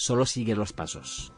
Solo sigue los pasos.